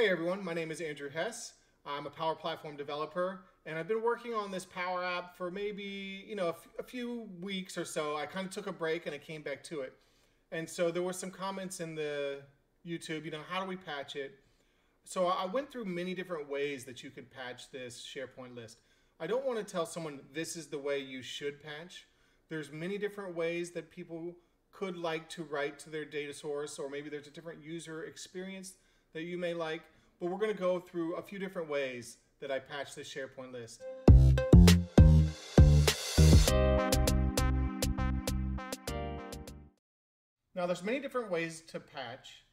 Hey everyone, my name is Andrew Hess. I'm a Power Platform developer, and I've been working on this Power App for maybe you know a, few weeks or so. I kind of took a break and I came back to it, and so there were some comments in the YouTube. You know, how do we patch it? So I went through many different ways that you could patch this SharePoint list. I don't want to tell someone this is the way you should patch. There's many different ways that people could like to write to their data source, or maybe there's a different user experience that you may like, but we're going to go through a few different ways that I patch this SharePoint list. Now there's many different ways to patch.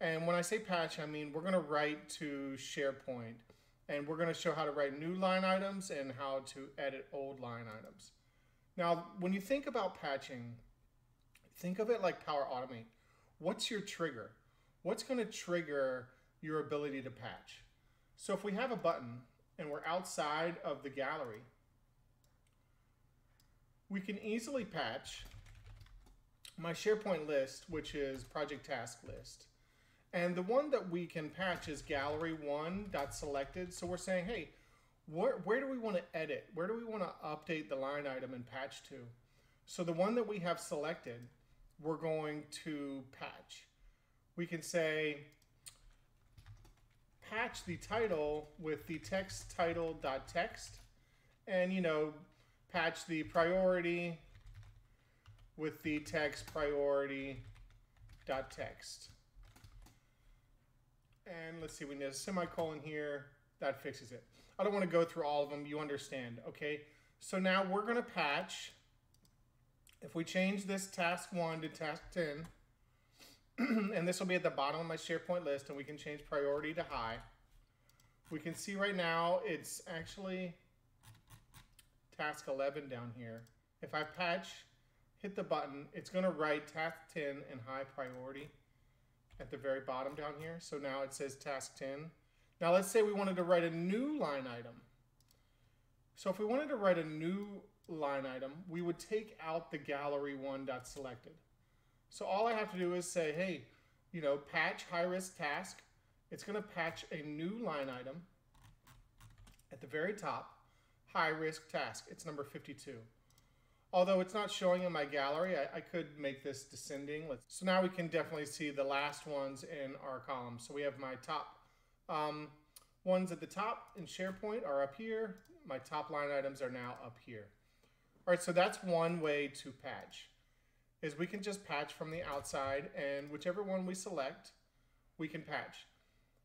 And when I say patch, I mean we're going to write to SharePoint and we're going to show how to write new line items and how to edit old line items. Now, when you think about patching, think of it like Power Automate. What's your trigger? What's going to trigger your ability to patch? So if we have a button and we're outside of the gallery, we can easily patch my SharePoint list, which is project task list. And the one that we can patch is gallery one dot selected. So we're saying, hey, where, where do we want to edit? Where do we want to update the line item and patch to? So the one that we have selected, we're going to patch we can say patch the title with the text title dot text and you know patch the priority with the text priority dot text. And let's see we need a semicolon here that fixes it. I don't want to go through all of them you understand okay? So now we're going to patch if we change this task 1 to task 10 and this will be at the bottom of my SharePoint list and we can change priority to high. We can see right now it's actually task 11 down here. If I patch, hit the button, it's going to write task 10 in high priority at the very bottom down here. So now it says task 10. Now let's say we wanted to write a new line item. So if we wanted to write a new line item, we would take out the gallery one dot selected. So all I have to do is say, hey, you know, patch high risk task. It's going to patch a new line item at the very top, high risk task. It's number 52. Although it's not showing in my gallery, I, I could make this descending. Let's, so now we can definitely see the last ones in our column. So we have my top um, ones at the top in SharePoint are up here. My top line items are now up here. All right, so that's one way to patch is we can just patch from the outside and whichever one we select, we can patch.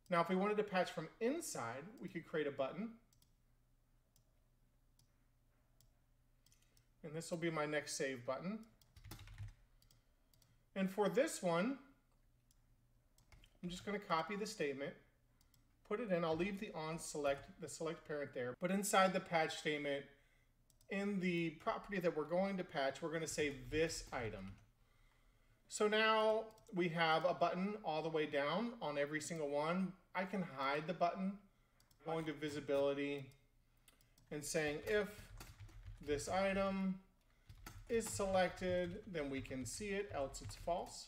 Now, if we wanted to patch from inside, we could create a button. And this will be my next save button. And for this one, I'm just going to copy the statement, put it in. I'll leave the on select, the select parent there. But inside the patch statement, in the property that we're going to patch, we're going to say this item. So now we have a button all the way down on every single one. I can hide the button, going to visibility and saying if this item is selected, then we can see it, else it's false.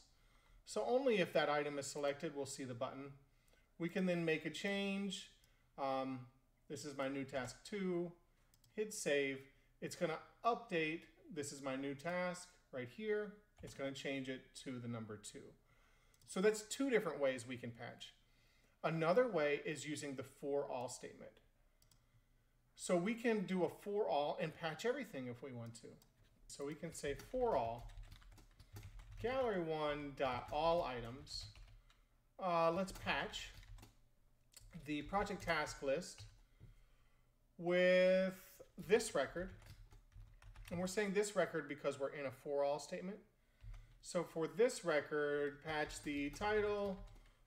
So only if that item is selected, we'll see the button. We can then make a change. Um, this is my new task two, hit save, it's going to update, this is my new task right here. It's going to change it to the number two. So that's two different ways we can patch. Another way is using the for all statement. So we can do a for all and patch everything if we want to. So we can say for all gallery one dot all items. Uh, let's patch the project task list with this record and we're saying this record because we're in a for all statement. So for this record, patch the title,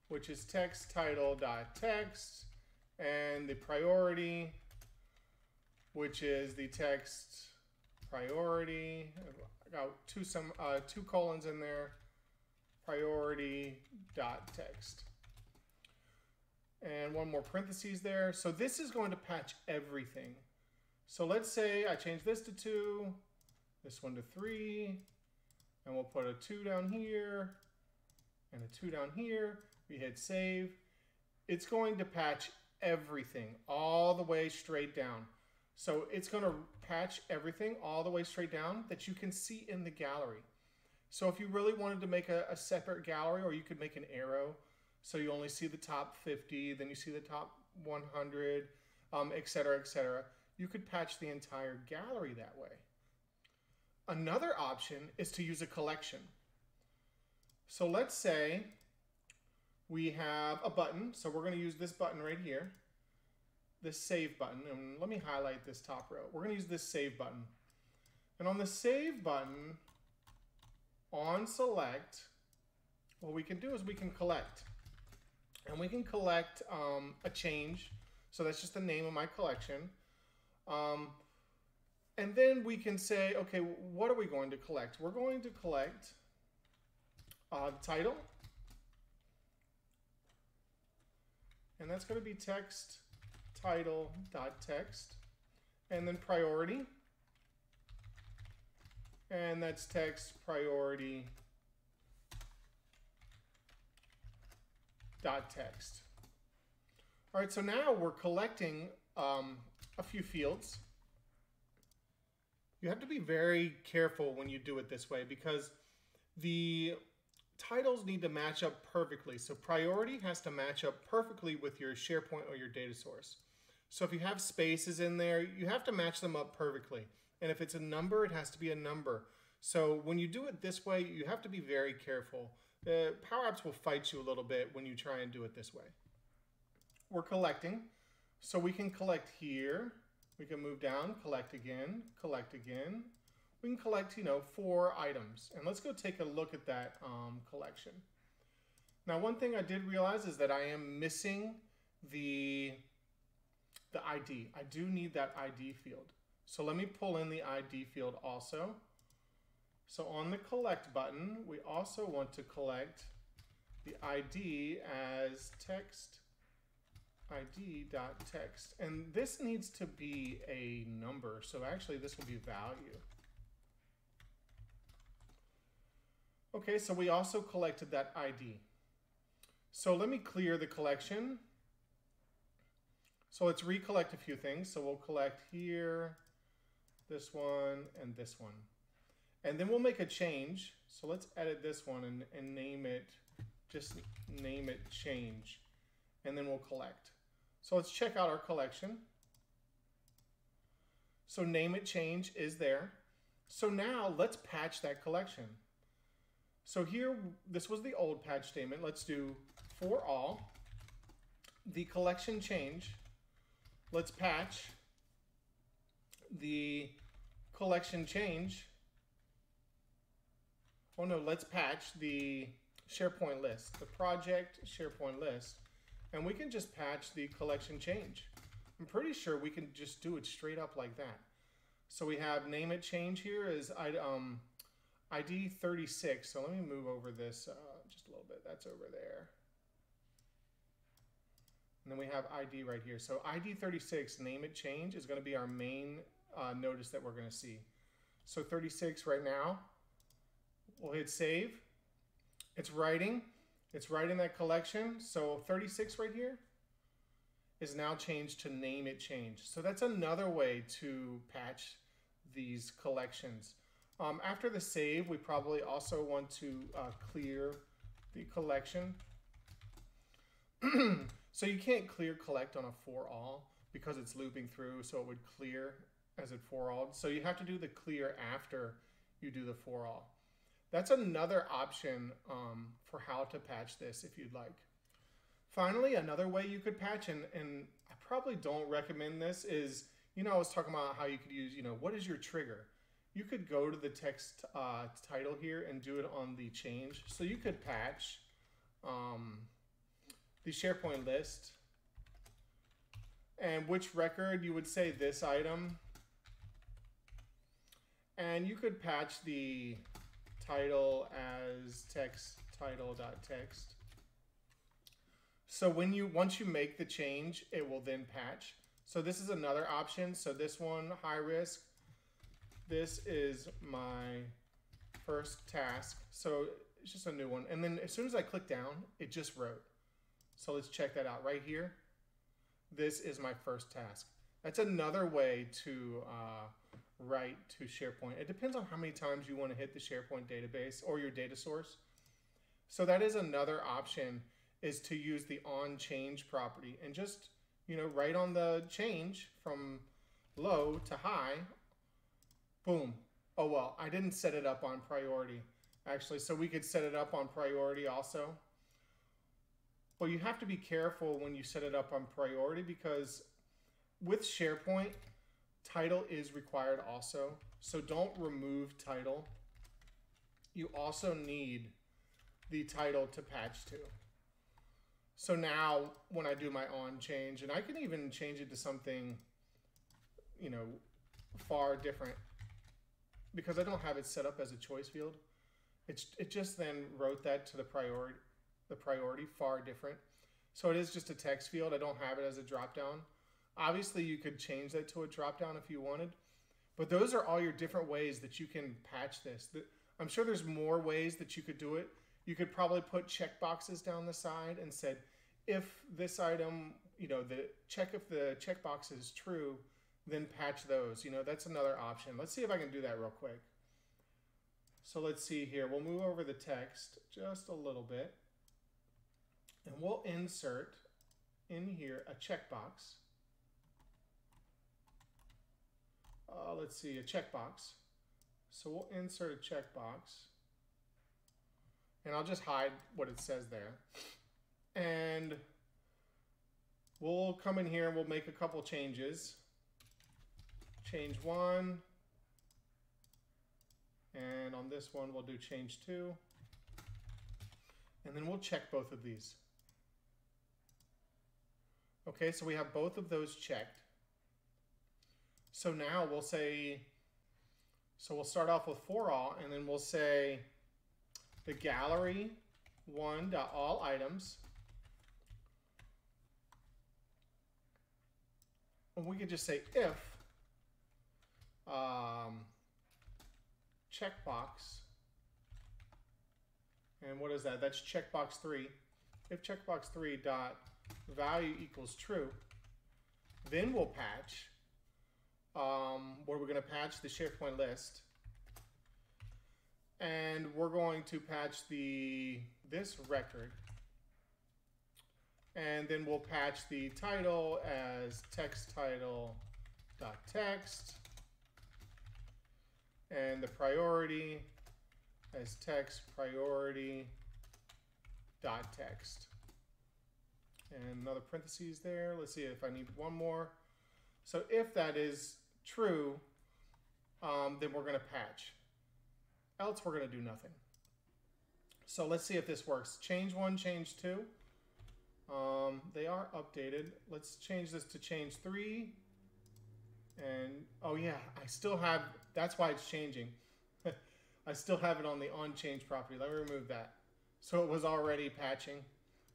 which is text title dot text, and the priority, which is the text priority. I got two some uh, two colons in there. Priority dot text. And one more parentheses there. So this is going to patch everything. So let's say I change this to 2, this one to 3, and we'll put a 2 down here, and a 2 down here. We hit save. it's going to patch everything all the way straight down. So it's going to patch everything all the way straight down that you can see in the gallery. So if you really wanted to make a, a separate gallery or you could make an arrow so you only see the top 50, then you see the top 100, um, et cetera, et cetera. You could patch the entire gallery that way. Another option is to use a collection. So let's say we have a button. So we're going to use this button right here, this save button. And let me highlight this top row. We're going to use this save button. And on the save button, on select, what we can do is we can collect. And we can collect um, a change. So that's just the name of my collection. Um, and then we can say, okay, what are we going to collect? We're going to collect uh, title. And that's going to be text title dot text. And then priority. And that's text priority dot text. All right, so now we're collecting um, a few fields. You have to be very careful when you do it this way because the titles need to match up perfectly. So priority has to match up perfectly with your SharePoint or your data source. So if you have spaces in there, you have to match them up perfectly. And if it's a number, it has to be a number. So when you do it this way, you have to be very careful. Uh, Power Apps will fight you a little bit when you try and do it this way. We're collecting. So we can collect here. We can move down, collect again, collect again. We can collect, you know, four items. And let's go take a look at that um, collection. Now, one thing I did realize is that I am missing the, the ID. I do need that ID field. So let me pull in the ID field also. So on the collect button, we also want to collect the ID as text id.text. And this needs to be a number. So actually this will be value. Okay, so we also collected that ID. So let me clear the collection. So let's recollect a few things. So we'll collect here, this one, and this one. And then we'll make a change. So let's edit this one and, and name it, just name it change. And then we'll collect. So let's check out our collection. So name it change is there. So now let's patch that collection. So here, this was the old patch statement. Let's do for all, the collection change. Let's patch the collection change. Oh no, let's patch the SharePoint list, the project SharePoint list and we can just patch the collection change. I'm pretty sure we can just do it straight up like that. So we have name it change here is um, ID 36. So let me move over this uh, just a little bit. That's over there. And then we have ID right here. So ID 36, name it change, is going to be our main uh, notice that we're going to see. So 36 right now, we'll hit save. It's writing. It's right in that collection. So 36 right here is now changed to name it change. So that's another way to patch these collections. Um, after the save, we probably also want to uh, clear the collection. so you can't clear collect on a for all because it's looping through, so it would clear as it for all. So you have to do the clear after you do the for all. That's another option um, for how to patch this if you'd like. Finally, another way you could patch, and, and I probably don't recommend this, is, you know, I was talking about how you could use, you know, what is your trigger? You could go to the text uh, title here and do it on the change. So you could patch um, the SharePoint list and which record you would say this item. And you could patch the title as text title dot text. So when you once you make the change, it will then patch. So this is another option. So this one, high risk. This is my first task. So it's just a new one. And then as soon as I click down, it just wrote. So let's check that out right here. This is my first task. That's another way to uh, write to SharePoint. It depends on how many times you want to hit the SharePoint database or your data source. So that is another option is to use the on change property and just, you know, write on the change from low to high. Boom. Oh, well, I didn't set it up on priority actually. So we could set it up on priority also. But you have to be careful when you set it up on priority because with SharePoint, title is required also. So don't remove title. You also need the title to patch to. So now when I do my on change, and I can even change it to something, you know, far different because I don't have it set up as a choice field. It's, it just then wrote that to the priority, the priority far different. So it is just a text field. I don't have it as a drop down. Obviously, you could change that to a drop down if you wanted, but those are all your different ways that you can patch this. I'm sure there's more ways that you could do it. You could probably put check boxes down the side and said, if this item, you know, the check if the checkbox is true, then patch those. You know, that's another option. Let's see if I can do that real quick. So let's see here. We'll move over the text just a little bit. And we'll insert in here a checkbox. Uh, let's see, a checkbox. So we'll insert a checkbox. And I'll just hide what it says there. And we'll come in here and we'll make a couple changes. Change one, and on this one, we'll do change two. And then we'll check both of these. Okay, so we have both of those checked. So now we'll say, so we'll start off with for all, and then we'll say the gallery one dot all items. And we could just say if um, checkbox. And what is that? That's checkbox 3. If checkbox 3 dot value equals true, then we'll patch. Um, where we're going to patch the SharePoint list. And we're going to patch the this record. And then we'll patch the title as text title dot text and the priority as text priority dot text. And another parentheses there. Let's see if I need one more. So if that is true, um, then we're going to patch. Else we're going to do nothing. So let's see if this works. Change one, change two. Um, they are updated. Let's change this to change three. And, oh yeah, I still have that's why it's changing. I still have it on the on change property. Let me remove that. So it was already patching.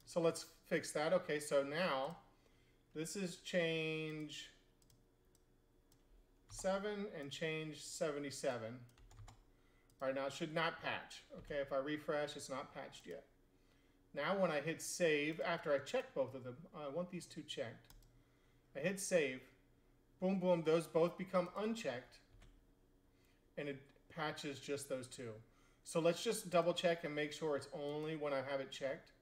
So let's fix that. Okay, so now this is change 7 and change 77. All right, now it should not patch. Okay, if I refresh, it's not patched yet. Now when I hit save, after I check both of them, I want these two checked. I hit save, boom, boom, those both become unchecked and it patches just those two. So let's just double check and make sure it's only when I have it checked.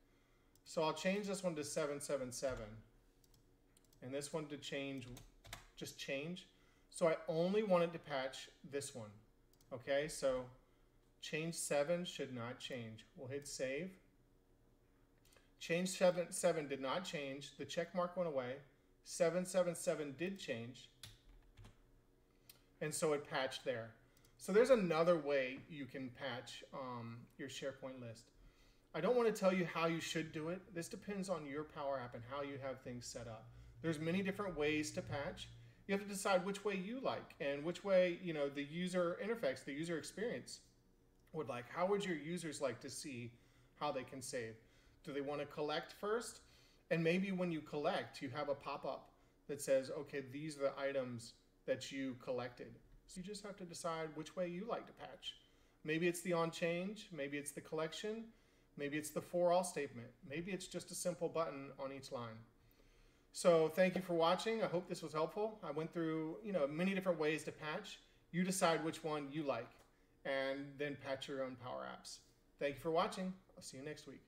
So I'll change this one to 777 and this one to change, just change. So I only wanted to patch this one. Okay, so change 7 should not change. We'll hit save. Change 7, 7 did not change. The check mark went away. 777 did change. And so it patched there. So there's another way you can patch um, your SharePoint list. I don't want to tell you how you should do it. This depends on your Power App and how you have things set up. There's many different ways to patch. You have to decide which way you like and which way, you know, the user interface, the user experience would like. How would your users like to see how they can save? Do they want to collect first? And maybe when you collect, you have a pop-up that says, okay, these are the items that you collected. So you just have to decide which way you like to patch. Maybe it's the on change, maybe it's the collection, Maybe it's the for all statement. Maybe it's just a simple button on each line. So thank you for watching. I hope this was helpful. I went through, you know, many different ways to patch. You decide which one you like and then patch your own Power Apps. Thank you for watching. I'll see you next week.